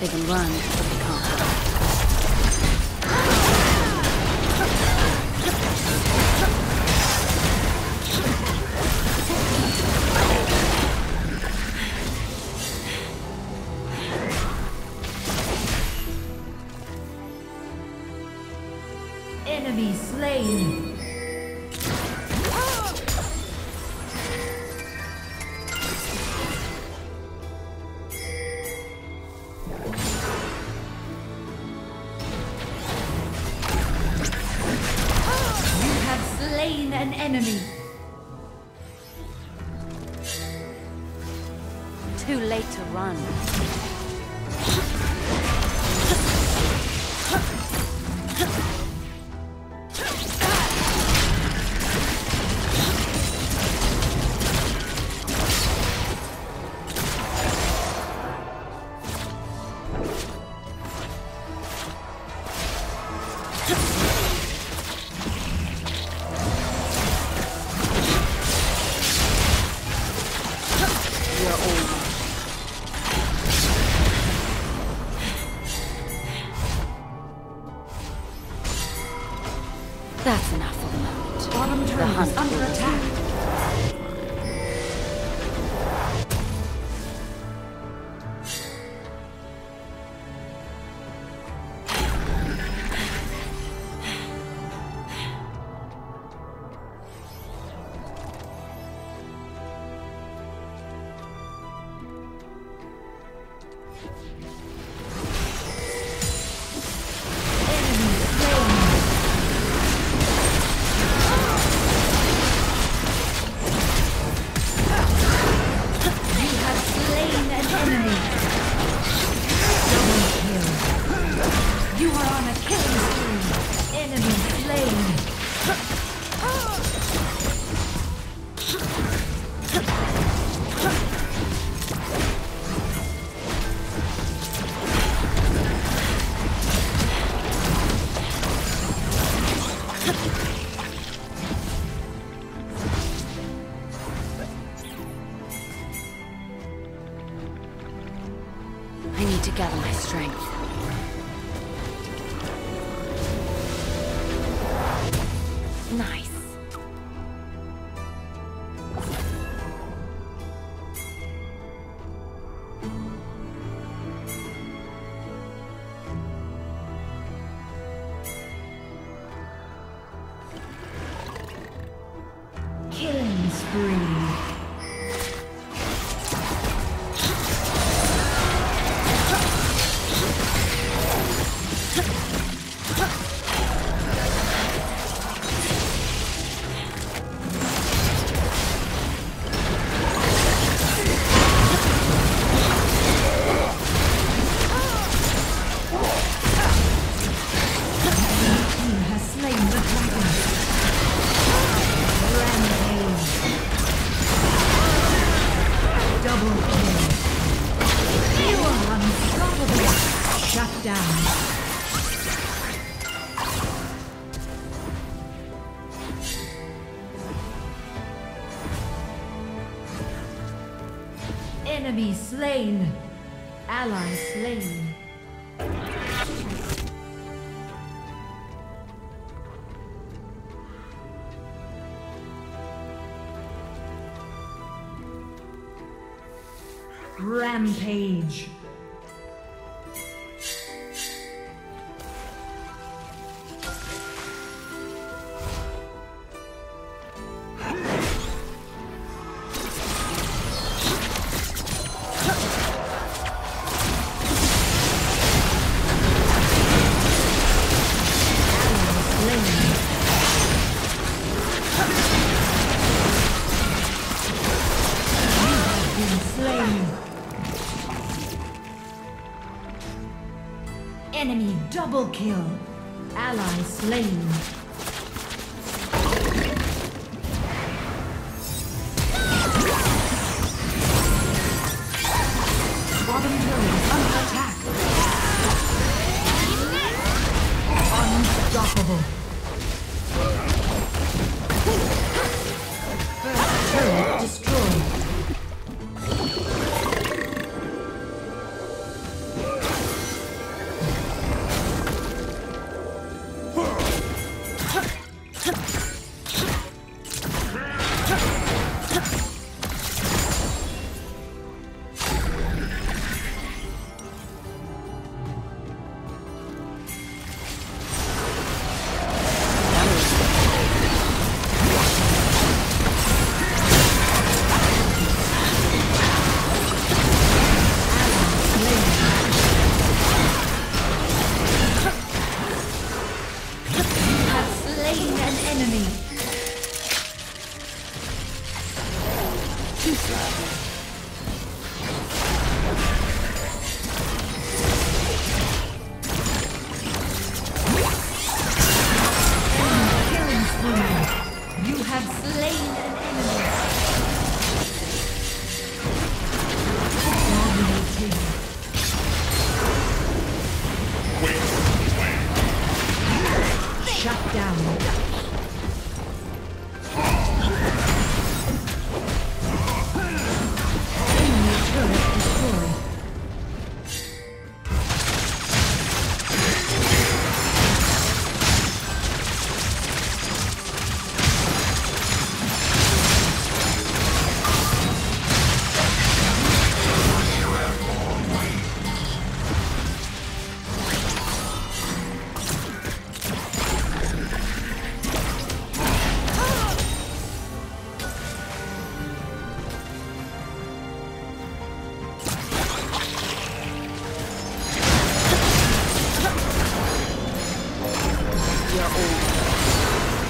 They can run, Bottom turret is under attack. Spree. Rampage. Double kill. Ally slain.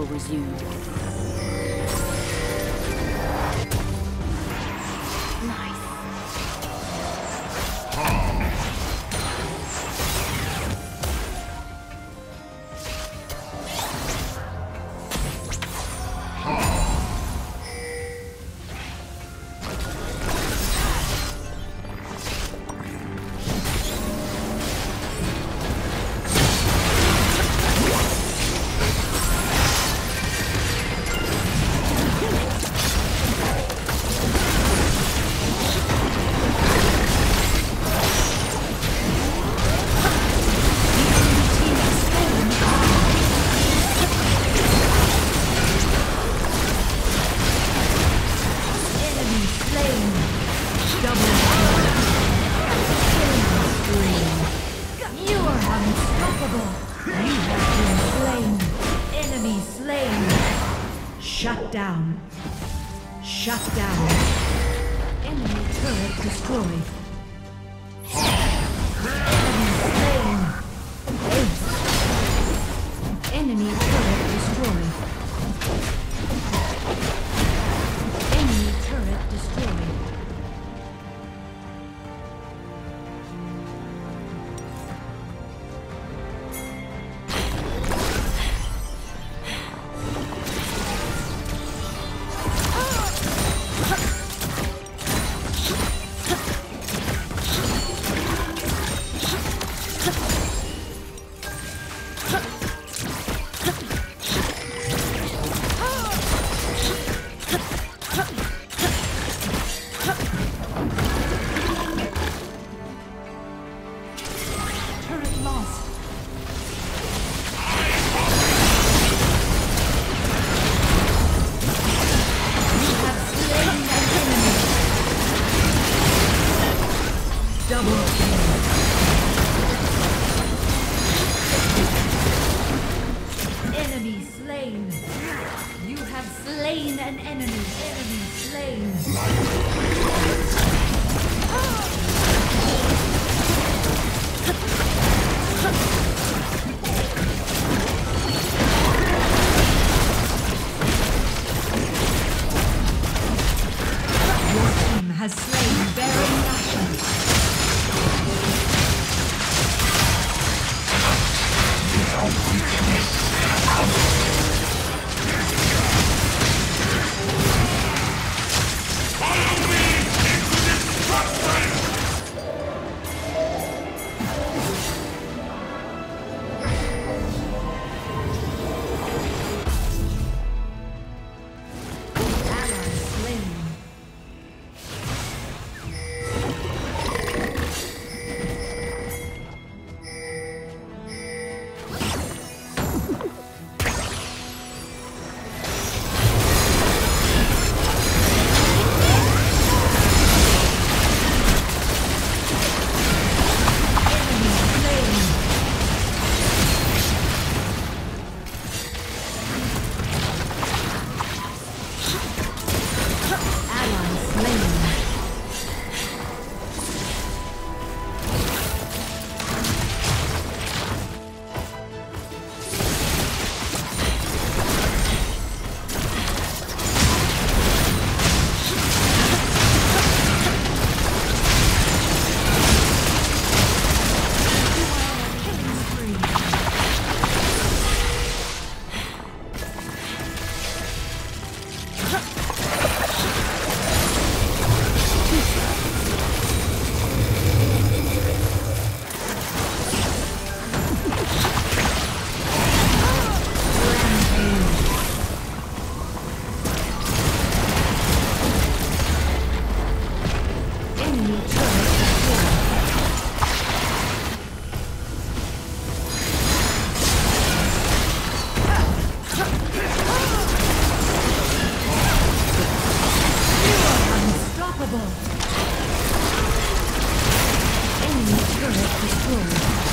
will resume. Turret has slain Unstoppable. Enemy turret destroyed.